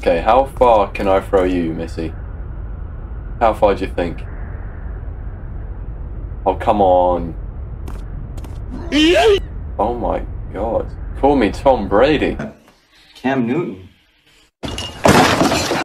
Okay, how far can I throw you, Missy? How far do you think? Oh, come on. Oh my god. Call me Tom Brady. Cam Newton.